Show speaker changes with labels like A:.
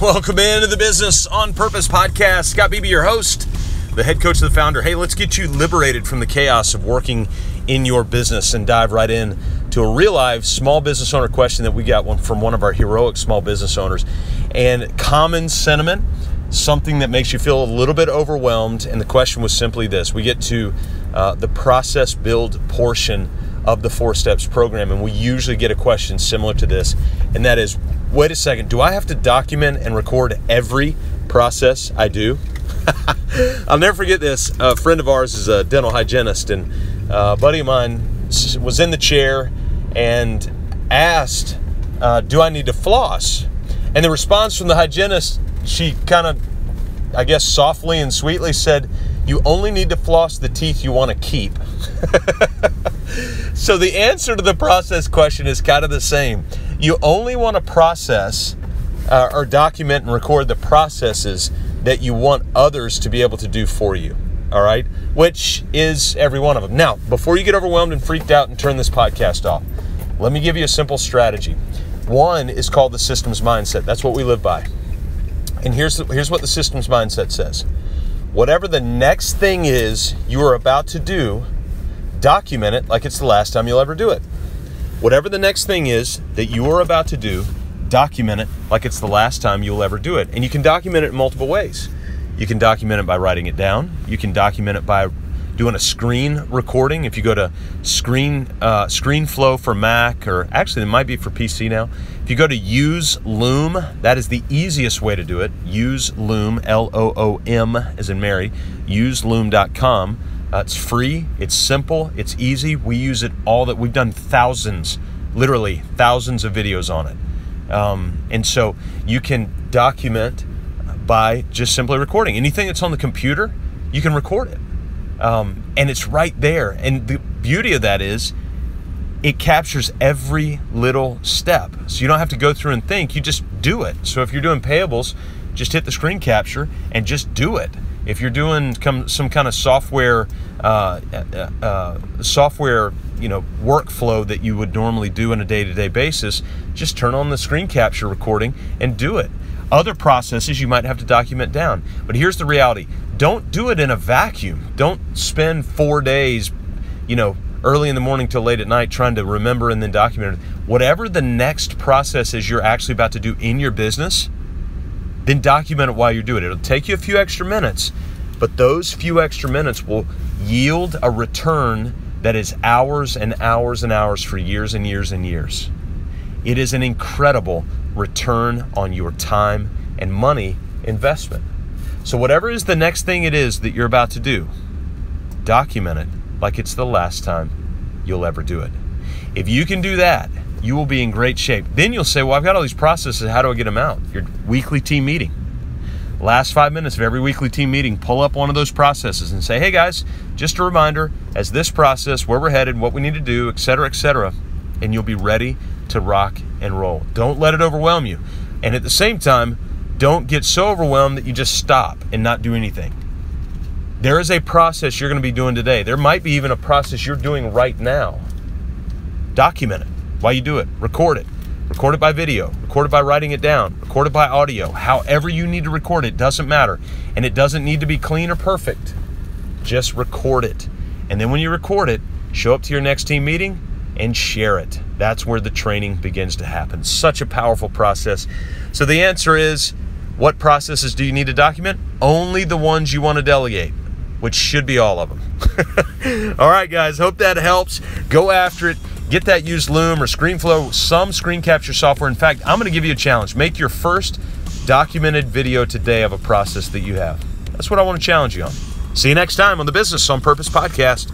A: Welcome into the Business on Purpose podcast. Scott Beebe, your host, the head coach of the founder. Hey, let's get you liberated from the chaos of working in your business and dive right in to a real life small business owner question that we got one from one of our heroic small business owners. And common sentiment, something that makes you feel a little bit overwhelmed. And the question was simply this we get to uh, the process build portion of the four steps program and we usually get a question similar to this and that is wait a second do i have to document and record every process i do? I'll never forget this. A friend of ours is a dental hygienist and a buddy of mine was in the chair and asked uh, do i need to floss? And the response from the hygienist she kind of i guess softly and sweetly said you only need to floss the teeth you want to keep. So the answer to the process question is kind of the same. You only want to process uh, or document and record the processes that you want others to be able to do for you. All right, which is every one of them. Now, before you get overwhelmed and freaked out and turn this podcast off, let me give you a simple strategy. One is called the systems mindset. That's what we live by. And here's the, here's what the systems mindset says. Whatever the next thing is you are about to do, document it like it's the last time you'll ever do it. Whatever the next thing is that you are about to do, document it like it's the last time you'll ever do it. And you can document it in multiple ways. You can document it by writing it down. You can document it by doing a screen recording. If you go to screen uh, ScreenFlow for Mac, or actually it might be for PC now. If you go to Use Loom, that is the easiest way to do it. Use Loom, L O O M, as in Mary. UseLoom.com uh, it's free, it's simple, it's easy. We use it all that we've done thousands, literally thousands of videos on it. Um, and so you can document by just simply recording. Anything that's on the computer, you can record it. Um, and it's right there. And the beauty of that is it captures every little step. So you don't have to go through and think, you just do it. So if you're doing payables, just hit the screen capture and just do it. If you're doing some kind of software, uh, uh, uh, software, you know, workflow that you would normally do on a day-to-day basis, just turn on the screen capture recording and do it. Other processes you might have to document down. But here's the reality: don't do it in a vacuum. Don't spend four days, you know, early in the morning till late at night trying to remember and then document it. Whatever the next process is you're actually about to do in your business then document it while you're doing it. It'll take you a few extra minutes, but those few extra minutes will yield a return that is hours and hours and hours for years and years and years. It is an incredible return on your time and money investment. So, whatever is the next thing it is that you're about to do, document it like it's the last time you'll ever do it. If you can do that, you will be in great shape. Then you'll say, Well, I've got all these processes. How do I get them out? Your weekly team meeting. Last five minutes of every weekly team meeting, pull up one of those processes and say, Hey guys, just a reminder as this process, where we're headed, what we need to do, etc., etc., and you'll be ready to rock and roll. Don't let it overwhelm you. And at the same time, don't get so overwhelmed that you just stop and not do anything. There is a process you're going to be doing today. There might be even a process you're doing right now. Document it while you do it. Record it. Record it by video. Record it by writing it down. Record it by audio. However, you need to record it doesn't matter. And it doesn't need to be clean or perfect. Just record it. And then when you record it, show up to your next team meeting and share it. That's where the training begins to happen. Such a powerful process. So the answer is what processes do you need to document? Only the ones you want to delegate, which should be all of them. all right, guys, hope that helps. Go after it. Get that used Loom or ScreenFlow, some screen capture software. In fact, I'm going to give you a challenge. Make your first documented video today of a process that you have. That's what I want to challenge you on. See you next time on the Business on Purpose podcast.